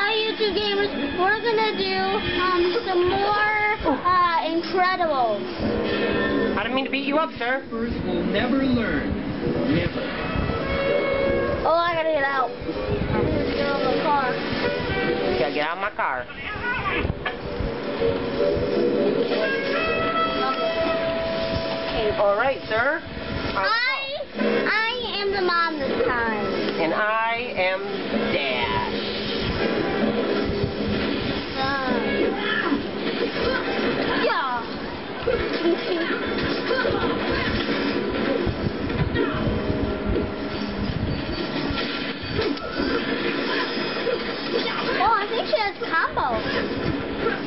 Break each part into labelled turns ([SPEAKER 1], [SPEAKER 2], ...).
[SPEAKER 1] Hi YouTube gamers, we're gonna do um some more uh Incredibles.
[SPEAKER 2] I didn't mean to beat you up, sir.
[SPEAKER 3] First will never learn. Never.
[SPEAKER 1] Oh, I gotta get out. I'm gonna get out of the car.
[SPEAKER 2] Gotta get out of my car.
[SPEAKER 1] Okay.
[SPEAKER 2] All right, sir.
[SPEAKER 1] I I am the mom this time.
[SPEAKER 2] And I am Dash.
[SPEAKER 1] Uh,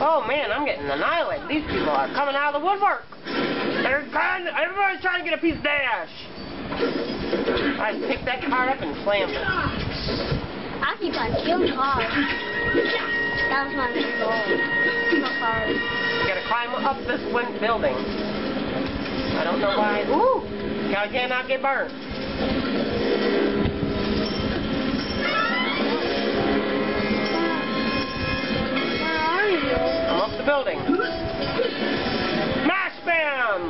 [SPEAKER 1] Oh
[SPEAKER 2] man, I'm getting annihilated. These people are coming out of the woodwork. They're trying. Everybody's trying to get a piece of Dash. I picked that card up and slammed it.
[SPEAKER 1] I keep on killing cars. That was my goal. Kill.
[SPEAKER 2] You gotta climb up this wind building. I don't know why. Ooh! I cannot get burnt. The building. Mash bam!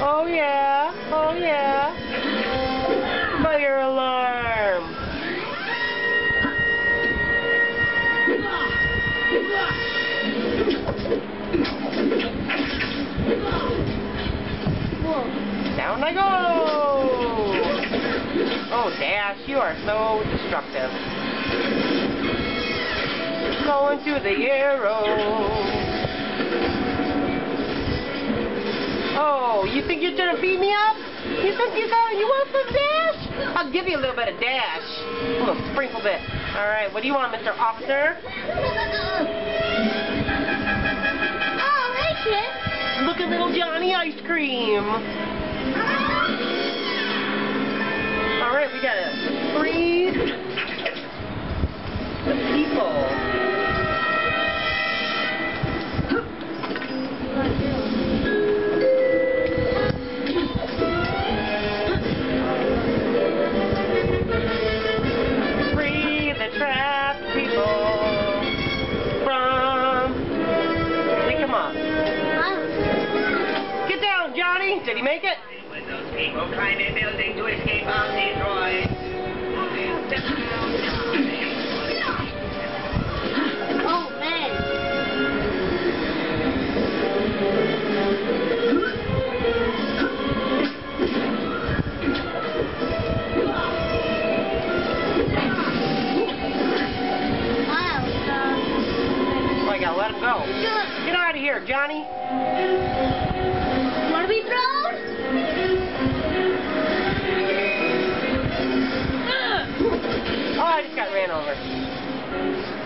[SPEAKER 2] Oh yeah, oh yeah. Fire alarm! Down I go! Oh, Dash, you are so destructive. Going to the arrow. Oh, you think you're gonna beat me up? You think you got you want some dash? I'll give you a little bit of dash. A little sprinkle bit. Alright, what do you want, Mr. Officer?
[SPEAKER 1] Oh, hey, kid.
[SPEAKER 2] Look at little Johnny ice cream. Alright, we got three people. Gracias.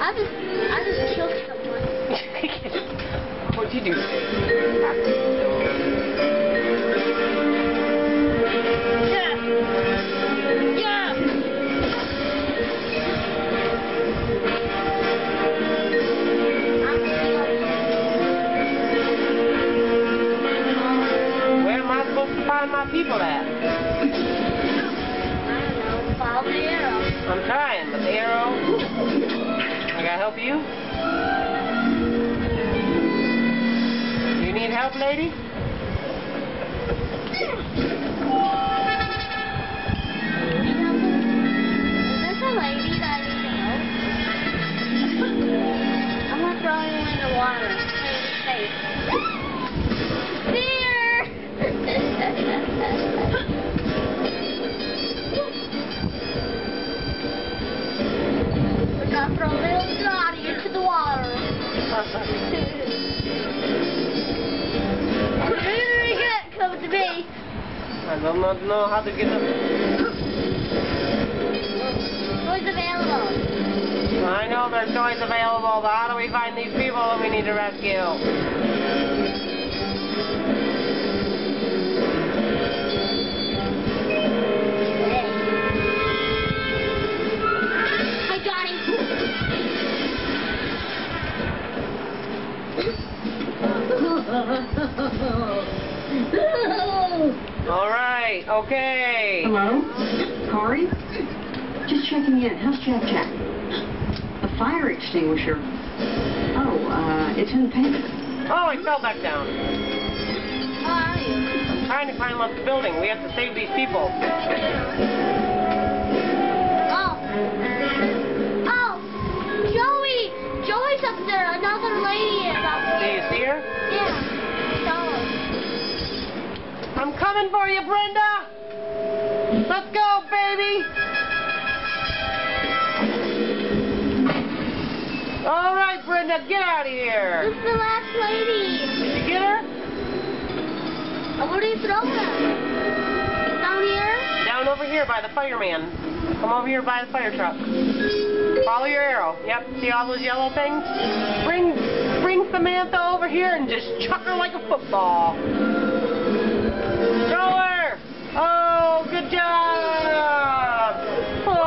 [SPEAKER 2] I just,
[SPEAKER 1] I just killed someone.
[SPEAKER 2] What'd you do? Help you. You need help, lady?
[SPEAKER 1] I
[SPEAKER 2] do not know how to get up.
[SPEAKER 1] Who's available?
[SPEAKER 2] I know there's toys available, but how do we find these people that we need to rescue?
[SPEAKER 4] Hello? Kari? Just checking in. How's Jack Jack? The fire extinguisher. Oh, uh, it's in the pantry.
[SPEAKER 2] Oh, I fell back down.
[SPEAKER 1] How are you?
[SPEAKER 2] I'm trying to climb up the building. We have to save these people.
[SPEAKER 1] Oh. Oh. Joey. Joey's up there. Another lady is up
[SPEAKER 2] Do
[SPEAKER 1] there.
[SPEAKER 2] you see her?
[SPEAKER 1] Yeah.
[SPEAKER 2] I'm coming for you, Brenda! Let's go, baby! All right, Brenda, get out of
[SPEAKER 1] This
[SPEAKER 2] here!
[SPEAKER 1] is the last lady.
[SPEAKER 2] Did you get her?
[SPEAKER 1] Uh, Where do you throw her? Down here?
[SPEAKER 2] Down over here by the fireman. Come over here by the fire truck. Follow your arrow. Yep, see all those yellow things? Bring bring Samantha over here and just chuck her like a football. Throw her! Oh, job! Whoa!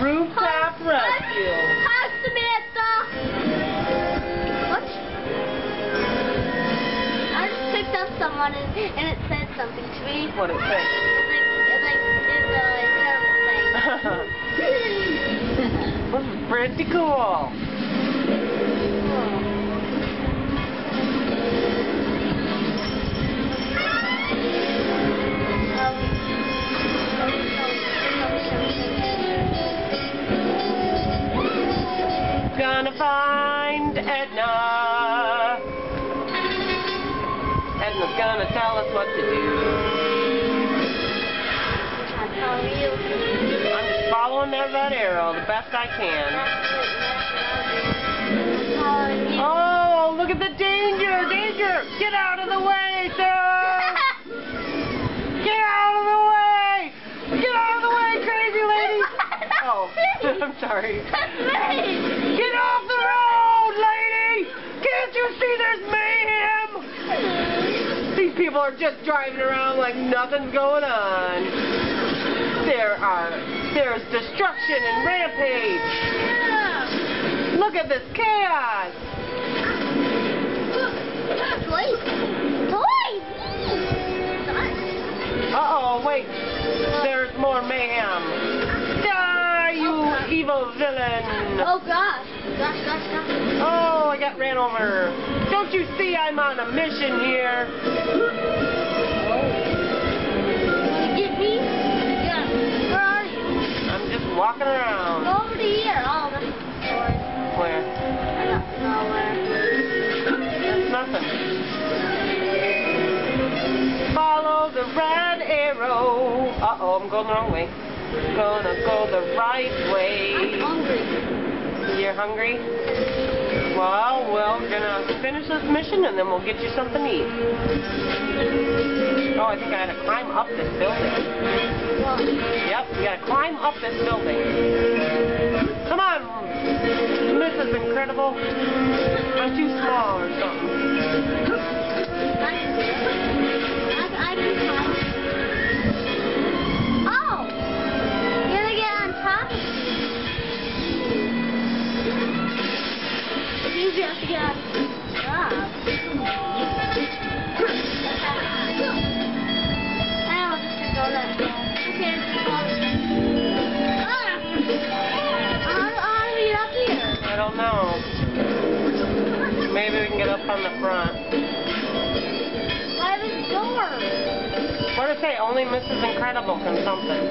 [SPEAKER 2] Rooftop rescue.
[SPEAKER 1] Hi, Samantha. Uh, what? I just picked up someone and, and it said something to me.
[SPEAKER 2] What it say?
[SPEAKER 1] It's like, it's like, it's a terrible thing.
[SPEAKER 2] this is pretty cool. Edna. Edna's gonna tell us what to do.
[SPEAKER 1] How are you?
[SPEAKER 2] I'm just following that red arrow the best I can.
[SPEAKER 1] How are you?
[SPEAKER 2] Oh, look at the danger! Danger! Get out of the way, sir! Get out of the way! Get out of the way, crazy lady! Oh, I'm sorry. People are just driving around like nothing's going on. There are, there's destruction and rampage. Look at this chaos.
[SPEAKER 1] Toys. Toys.
[SPEAKER 2] Uh-oh, wait. There's more mayhem. Die, you oh, evil villain.
[SPEAKER 1] Oh gosh. Gosh, gosh, gosh.
[SPEAKER 2] Oh, I got ran over. Don't you see I'm on a mission here?
[SPEAKER 1] Get me? Yeah. Where are you?
[SPEAKER 2] I'm just walking
[SPEAKER 1] Go
[SPEAKER 2] around.
[SPEAKER 1] over to here. Oh, that's toys.
[SPEAKER 2] Where?
[SPEAKER 1] I don't know where.
[SPEAKER 2] There's nothing. Follow the red arrow. Uh-oh, I'm going the wrong way. Gonna go the right way.
[SPEAKER 1] I'm hungry.
[SPEAKER 2] You're hungry? Well, we're gonna finish this mission and then we'll get you something to eat. Oh, I think I to climb up this building. Yep, we gotta climb up this building. Come on, Mrs. Incredible. I'm too small or something.
[SPEAKER 1] On
[SPEAKER 2] the front.
[SPEAKER 1] I have a door.
[SPEAKER 2] What did it say? Only Mrs. Incredible can something.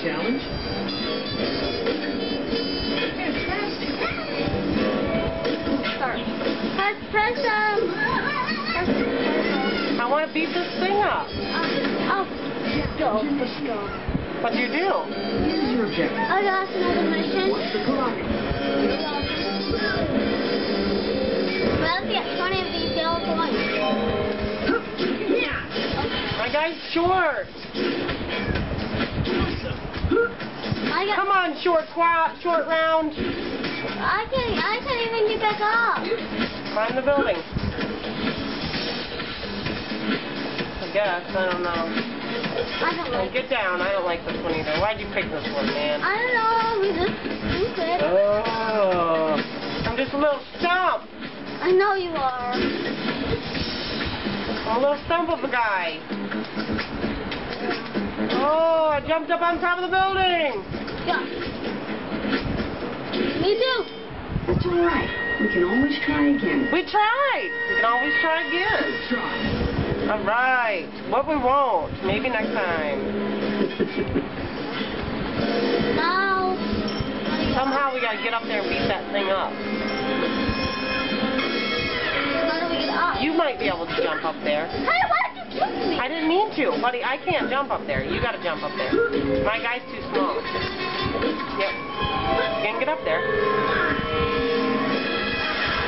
[SPEAKER 3] Challenge?
[SPEAKER 1] Start. Press, press, um, press, press,
[SPEAKER 2] I want to beat this thing up.
[SPEAKER 1] um, oh, go, let's go.
[SPEAKER 2] What do you do?
[SPEAKER 3] This is your objective.
[SPEAKER 1] I got another mission.
[SPEAKER 2] Guy's short.
[SPEAKER 1] I got,
[SPEAKER 2] Come on, short quad, short round.
[SPEAKER 1] I can't, I can't even get back up.
[SPEAKER 2] Climb the building. I guess, I don't know.
[SPEAKER 1] I don't like
[SPEAKER 2] get down, I don't like this one either. Why'd you pick this one, man?
[SPEAKER 1] I don't know, I'm just stupid.
[SPEAKER 2] Oh, I'm just a little stump.
[SPEAKER 1] I know you are.
[SPEAKER 2] I'm a little stump of a guy. Oh, I jumped up on top of the building.
[SPEAKER 1] Go. Me too.
[SPEAKER 4] That's all right. We can always try again.
[SPEAKER 2] We tried. We can always try again.
[SPEAKER 3] Try.
[SPEAKER 2] All right. What we won't. Maybe next time.
[SPEAKER 1] Now.
[SPEAKER 2] Somehow we gotta get up there and beat that thing up.
[SPEAKER 1] How do we get up?
[SPEAKER 2] You might be able to jump up there.
[SPEAKER 1] Hey,
[SPEAKER 2] I didn't mean to, buddy. I can't jump up there. You gotta jump up there. My guy's too small. Yep. Can't get up there.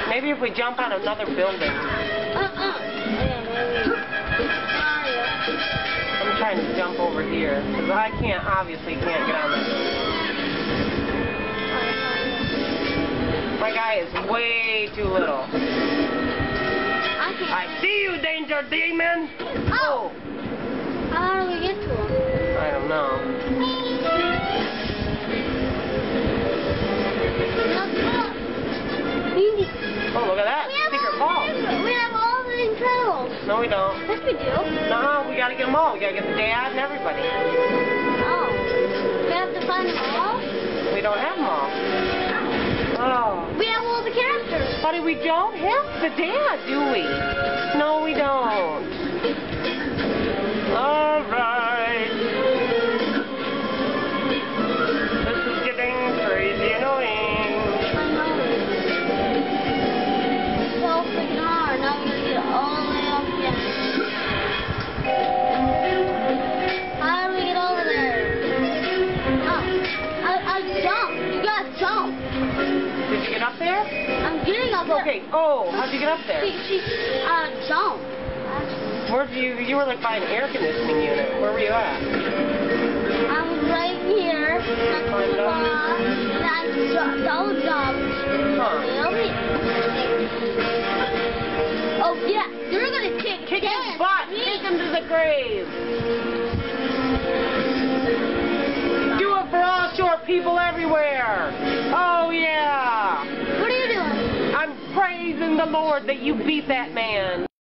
[SPEAKER 2] Maybe if we jump on another building.
[SPEAKER 1] Uh-uh.
[SPEAKER 2] I'm trying to jump over here because I can't, obviously, can't get on that. My guy is way too little.
[SPEAKER 1] I
[SPEAKER 2] see you, danger demon.
[SPEAKER 1] Oh. How do we get to him?
[SPEAKER 2] I don't know. Oh, look at that
[SPEAKER 1] We have
[SPEAKER 2] secret
[SPEAKER 1] all,
[SPEAKER 2] ball.
[SPEAKER 1] We have all the Incredibles.
[SPEAKER 2] No, we don't.
[SPEAKER 1] Yes, we do.
[SPEAKER 2] No, we gotta get them all. We gotta get the dad and everybody.
[SPEAKER 1] We
[SPEAKER 2] don't have
[SPEAKER 1] the
[SPEAKER 2] dad, do we? No, we don't. All right. Okay. Oh, how'd you get up there?
[SPEAKER 1] She, she, uh, jump.
[SPEAKER 2] Where'd you? You were like by an air conditioning unit. Where were you at?
[SPEAKER 1] I was right here, next to the bar, and I double jumped.
[SPEAKER 2] Huh.
[SPEAKER 1] Oh yeah, you're gonna kick
[SPEAKER 2] Kick
[SPEAKER 1] Dad's
[SPEAKER 2] his butt.
[SPEAKER 1] feet.
[SPEAKER 2] Kick him to the grave. Do it for all short people everywhere. The Lord that you beat that man.